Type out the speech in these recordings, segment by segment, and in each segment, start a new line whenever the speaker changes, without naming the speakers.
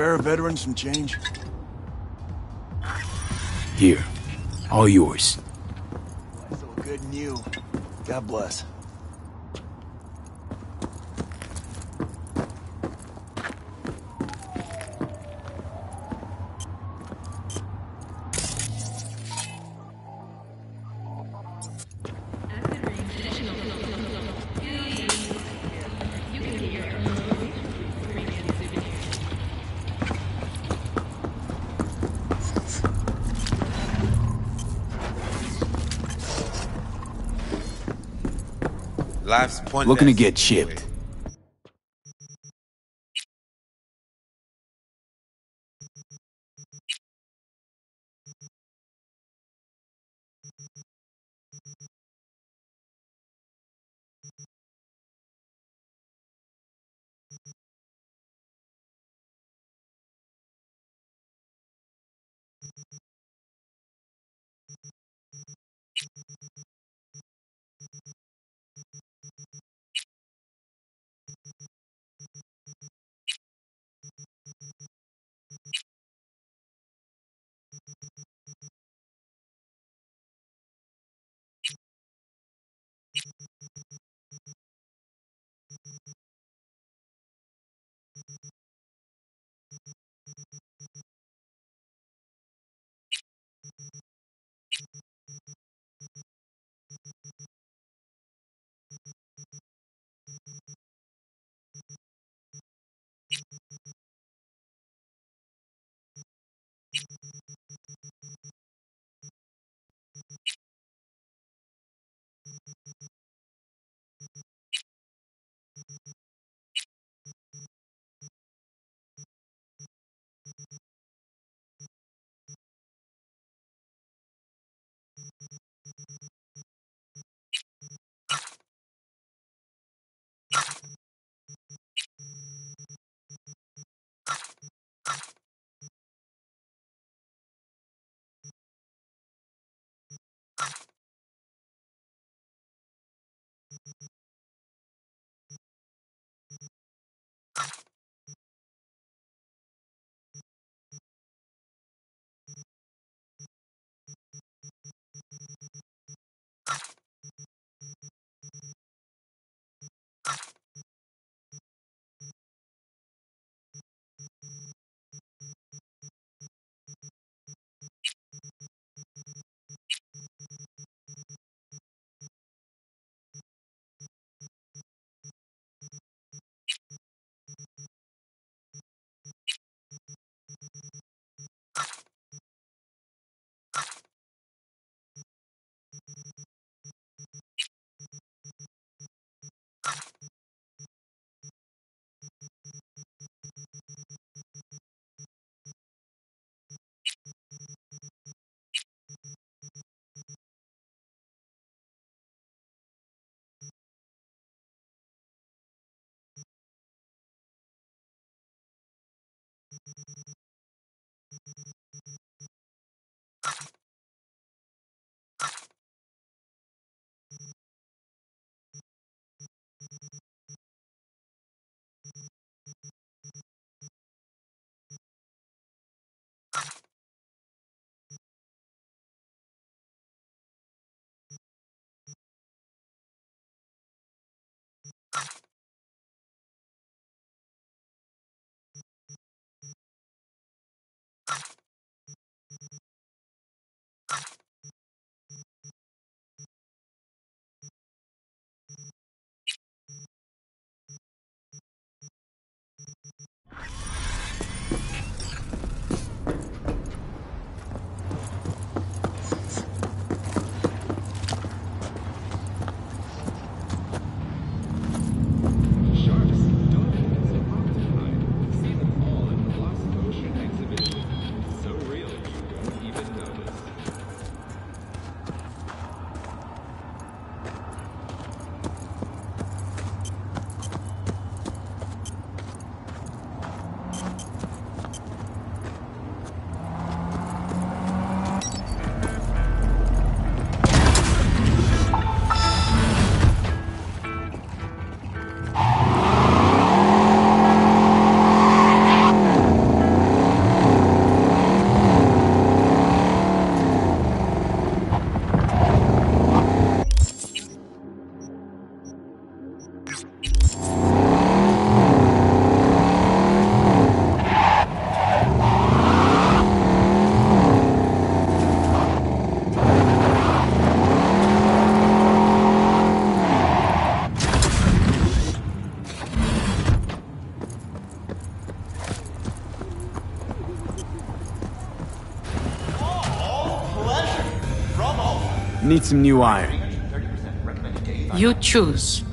Spare a veteran some change?
Here. All yours.
Feel good and you. God bless.
Looking to get chipped.
So real, you don't even notice.
Need some new iron.
You choose.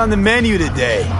On the menu today?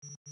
Huh?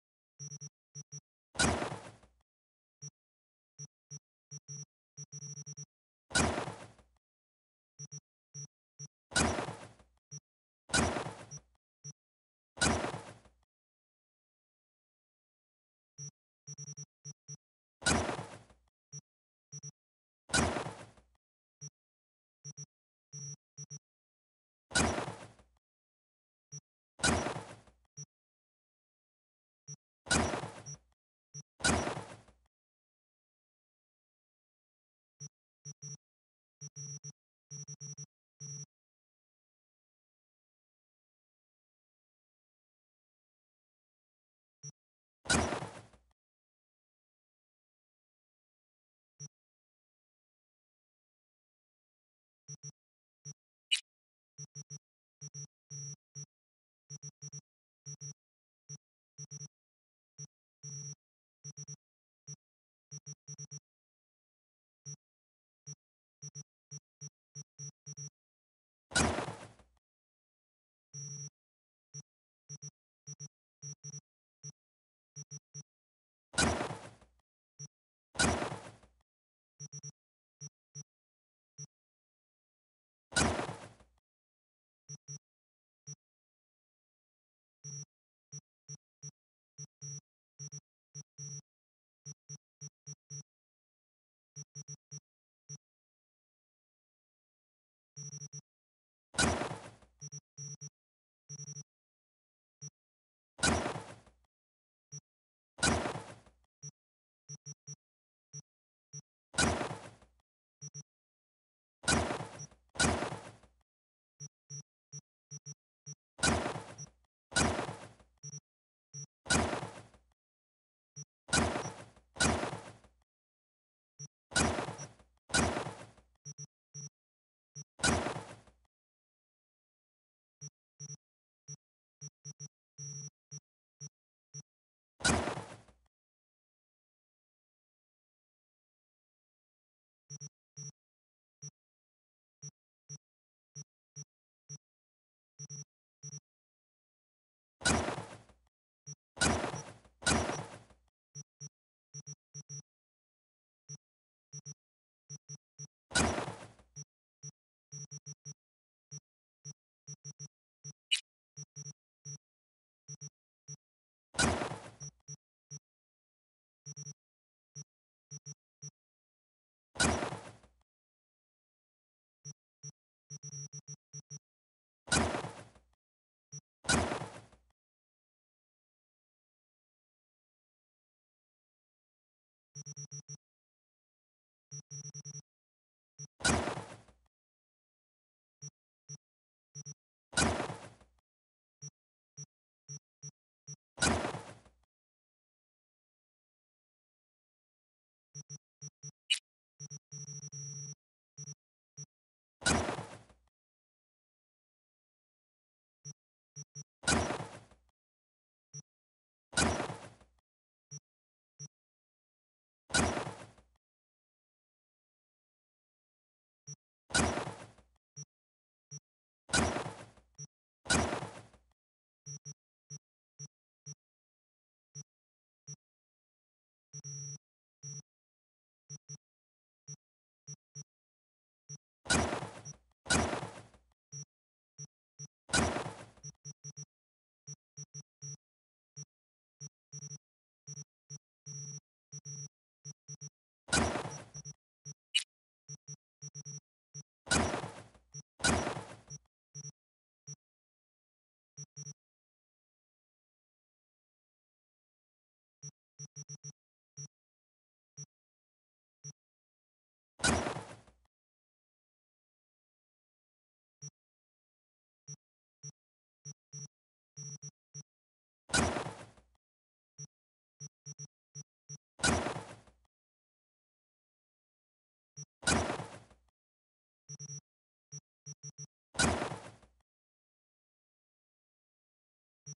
you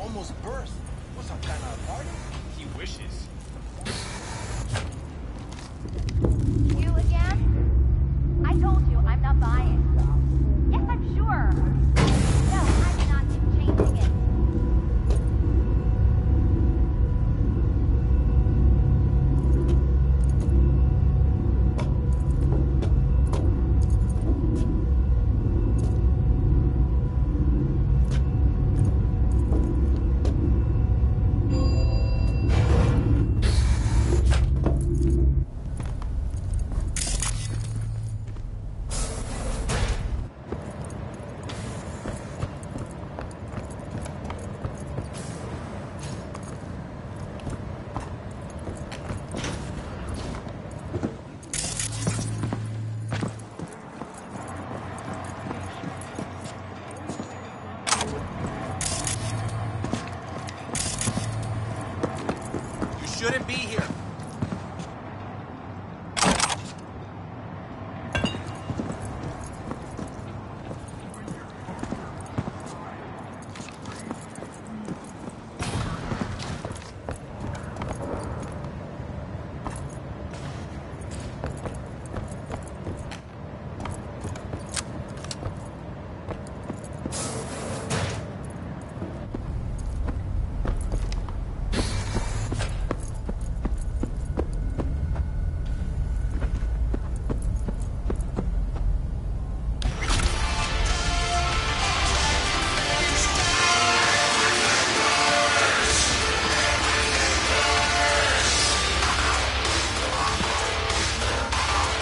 almost burst. What's some kind of party?
He wishes.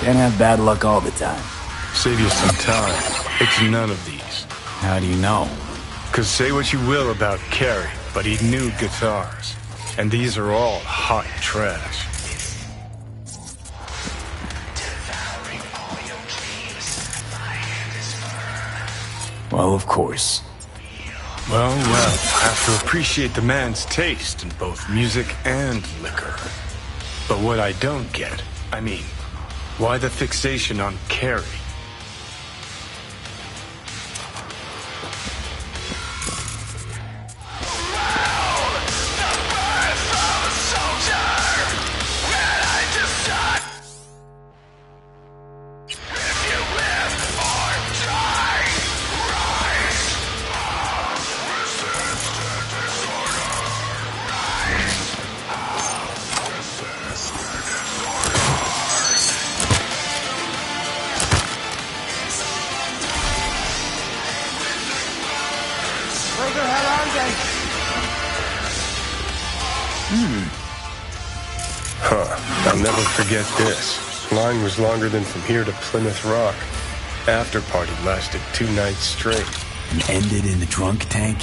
Can't have bad luck all the time.
Save you some time. It's none of these.
How do you know?
Cause say what you will about Kerry, but he knew guitars. And these are all hot trash.
Well, of course.
Well, well, I have to appreciate the man's taste in both music and liquor. But what I don't get, I mean, why the fixation on Kerry? Longer than from here to Plymouth Rock. After party lasted two nights straight.
And ended in the drunk tank?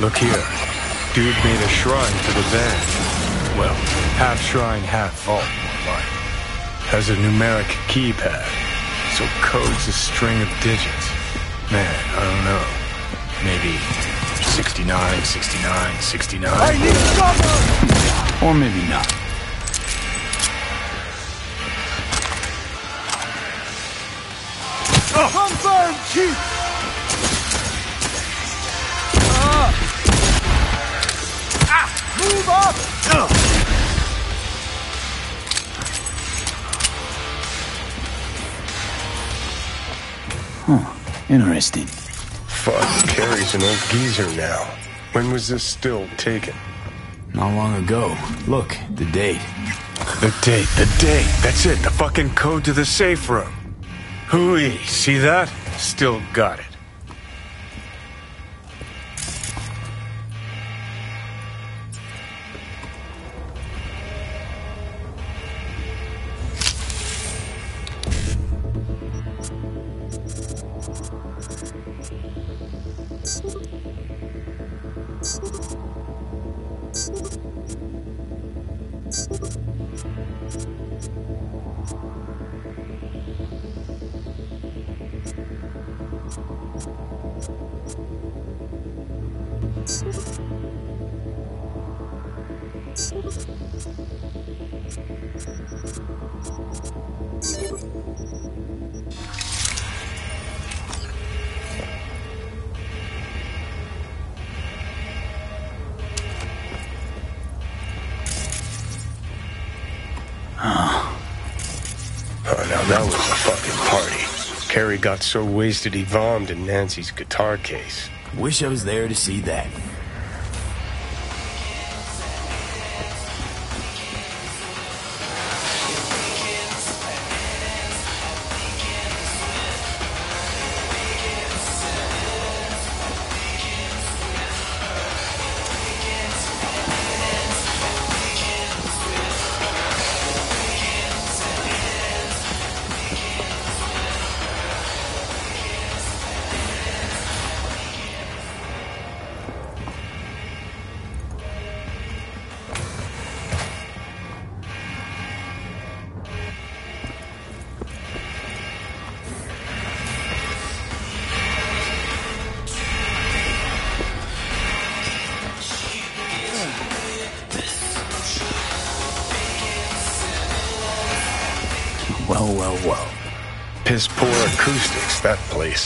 Look here. Dude made a shrine to the van. Well, half shrine, half vault, more like. Has a numeric keypad. So code's a string of digits. Man, I don't know. Maybe 69, 69, 69. I need cover!
Or maybe not. Huh. Interesting.
Fuck, Kerry's an old geezer now. When was this still taken?
Not long ago. Look, the date.
The date, the date. That's it, the fucking code to the safe room. Hooey, see that? Still got it. Oh, now that was a fucking party. Kerry got so wasted he vomed in Nancy's guitar case.
Wish I was there to see that.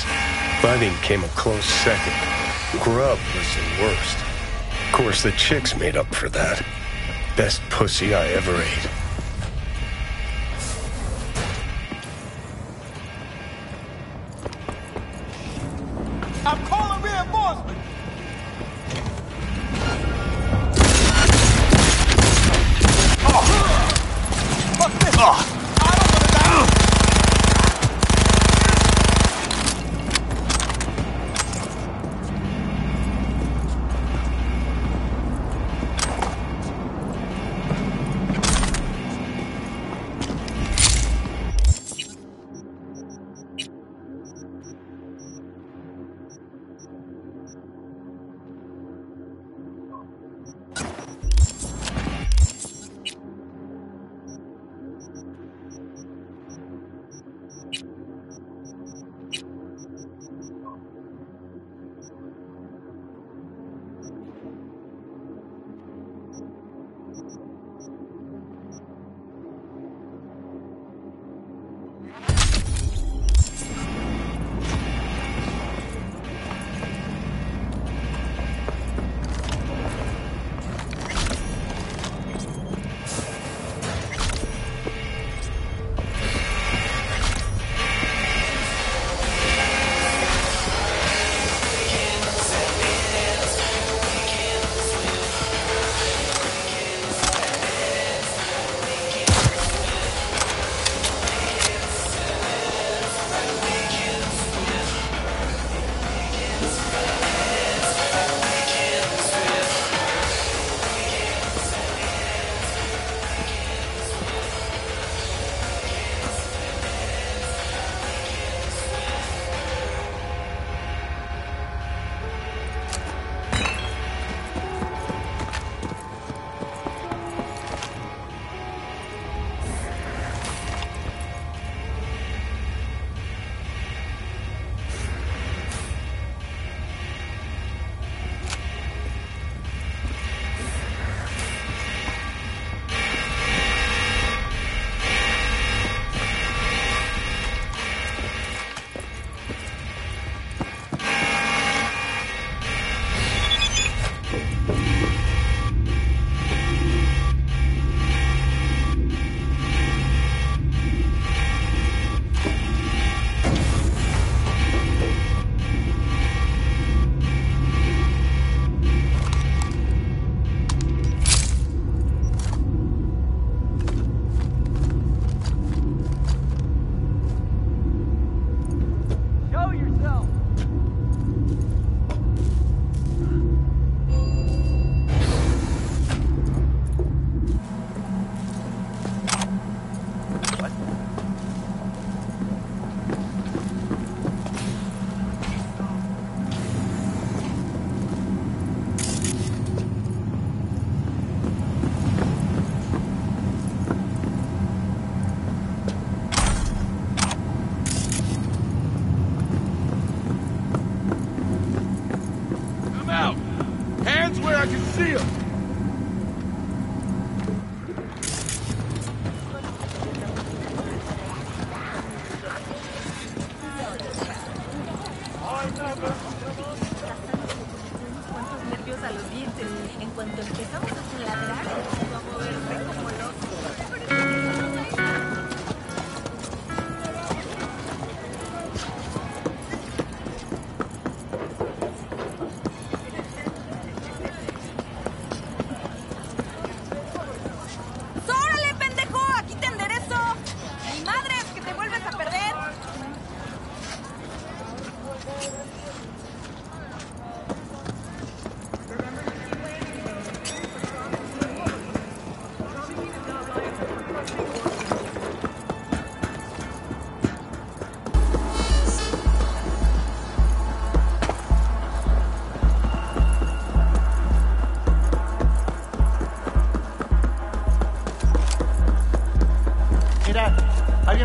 Place. Came a close second. Grub was the worst. Of course, the chicks made up for that. Best pussy I ever ate.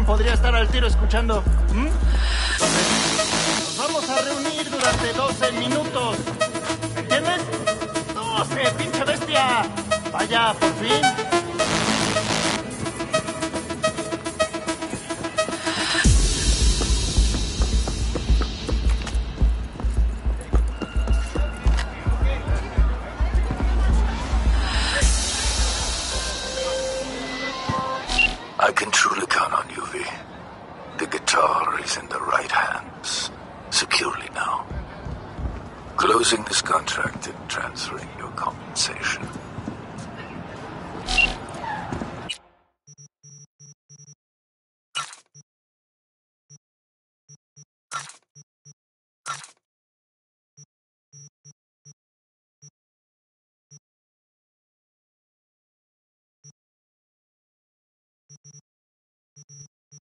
podría estar al tiro escuchando. ¿Mm? Nos vamos a reunir durante 12 minutos. ¿Me entiendes? ¡12, pinche bestia! Vaya, por fin.